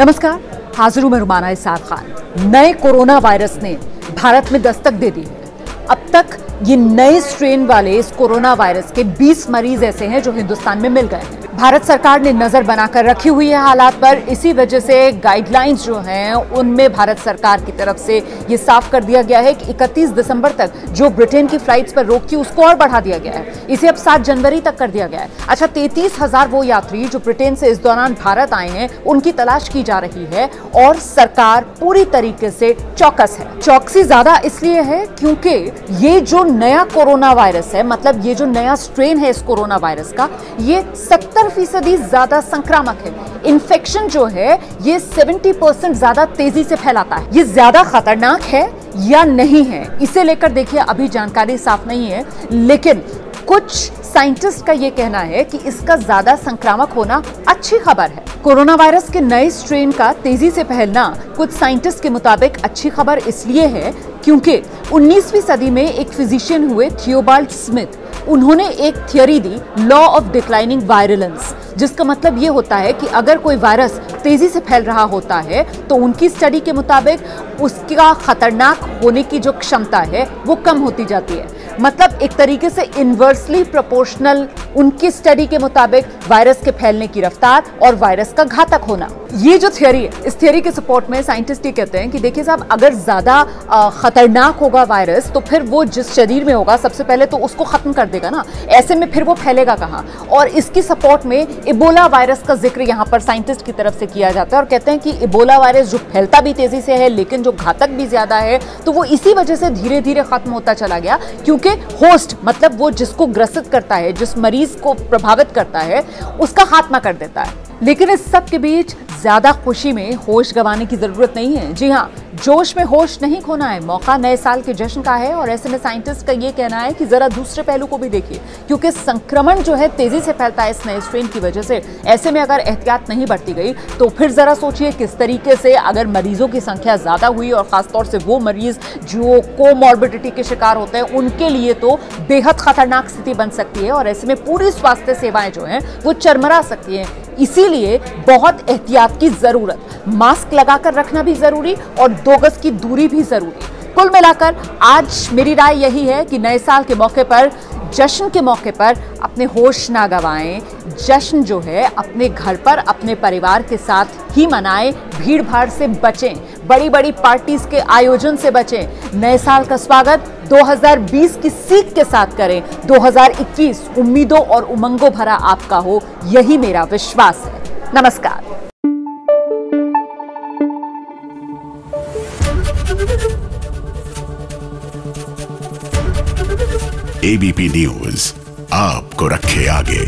नमस्कार, हाजिर मैं रुमाना इसार खान। नए कोरोना वायरस ने भारत में दस्तक दे दी। है अब तक ये नए स्ट्रेन वाले इस कोरोना वायरस के 20 मरीज़ ऐसे हैं जो हिंदुस्तान में मिल गए हैं। भारत सरकार ने नज़र बनाकर रखी हुई है हालात पर। इसी वजह से गाइडलाइंस जो हैं, उनमें भारत सरकार की तरफ़ से ये साफ़ कर दिया गया है कि 31 दिसंबर तक जो ब्रिटेन की फ्लाइट्स पर रोक थी उसको और बढ़ा दिया गया है। इसे अब 7 जनवरी तक कर दिया गया है। अच्छा तैतीस हज़ार वो यात्री जो ब्रिटेन से इस दौरान भारत आए हैं, उनकी तलाश की जा रही है और सरकार पूरी तरीके से चौकस है। चौकसी ज़्यादा इसलिए है क्योंकि ये जो नया कोरोना वायरस है मतलब ये जो नया स्ट्रेन है इस कोरोना वायरस का, ये सत्तर फ़ीसदी ज़्यादा संक्रामक है। इन्फेक्शन जो है, ये 70 परसेंट ज़्यादा तेज़ी से फैलाता है। ये ज़्यादा खतरनाक है या नहीं है? इसे लेकर देखिए, अभी जानकारी साफ़ नहीं है, लेकिन कुछ साइंटिस्ट का ये कहना है कि इसका ज़्यादा संक्रामक होना अच्छी खबर है। कोरोना वायरस के नए स्ट्रेन का तेज़ी से फैलना कुछ साइंटिस्ट के मुताबिक अच्छी खबर इसलिए है क्योंकि 19वीं सदी में एक फिजिशियन हुए थियोबाल्ट स्मिथ उन्होंने एक थियोरी दी लॉ ऑफ़ डिक्लाइनिंग वायरलेंस जिसका मतलब ये होता है कि अगर कोई वायरस तेज़ी से फैल रहा होता है तो उनकी स्टडी के मुताबिक उसका खतरनाक होने की जो क्षमता है, वो कम होती जाती है। मतलब एक तरीके से इन्वर्सली प्रोपोर्शनल उनकी स्टडी के मुताबिक वायरस के फैलने की रफ्तार और वायरस का घातक होना। ये जो थियोरी है, इस थियोरी के सपोर्ट में साइंटिस्ट ये कहते हैं कि देखिए साहब, अगर ज़्यादा खतरनाक होगा वायरस तो फिर वो जिस शरीर में होगा, सबसे पहले तो उसको खत्म कर देगा ना। ऐसे में फिर वो फैलेगा कहाँ? और इसकी सपोर्ट में इबोला वायरस का ज़िक्र यहाँ पर साइंटिस्ट की तरफ़ से किया जाता है और कहते हैं कि इबोला वायरस जो फैलता भी तेज़ी से है, लेकिन जो घातक भी ज़्यादा है तो वो इसी वजह से धीरे धीरे खत्म होता चला गया क्योंकि होस्ट मतलब वो जिसको ग्रसित करता है, जिस मरीज़ को प्रभावित करता है, उसका खात्मा कर देता है। लेकिन इस सब के बीच ज़्यादा खुशी में होश गंवाने की ज़रूरत नहीं है। जी हाँ जोश में होश नहीं खोना है। मौका नए साल के जश्न का है और ऐसे में साइंटिस्ट का ये कहना है कि जरा दूसरे पहलू को भी देखिए, क्योंकि संक्रमण जो है तेज़ी से फैलता है इस नए स्ट्रेन की वजह से। ऐसे में अगर एहतियात नहीं बरती गई तो फिर जरा सोचिए किस तरीके से अगर मरीजों की संख्या ज़्यादा हुई और खासतौर से वो मरीज़ जो कोमॉर्बिडिटी के शिकार होते हैं, उनके लिए तो बेहद खतरनाक स्थिति बन सकती है और ऐसे में पूरी स्वास्थ्य सेवाएँ जो हैं, वो चरमरा सकती हैं। इसीलिए बहुत एहतियात की ज़रूरत। मास्क लगाकर रखना भी ज़रूरी और दो गज की दूरी भी ज़रूरी। कुल मिलाकर आज मेरी राय यही है कि नए साल के मौके पर, जश्न के मौके पर अपने होश ना गवाएँ। जश्न जो है अपने घर पर, अपने परिवार के साथ ही मनाएँ भीड़ भाड़ से बचें बड़ी बड़ी पार्टीज़ के आयोजन से बचें। नए साल का स्वागत 2020 की सीख के साथ करें। 2021 उम्मीदों और उमंगों भरा आपका हो, यही मेरा विश्वास है। नमस्कार। एबीपी न्यूज़ आपको रखे आगे।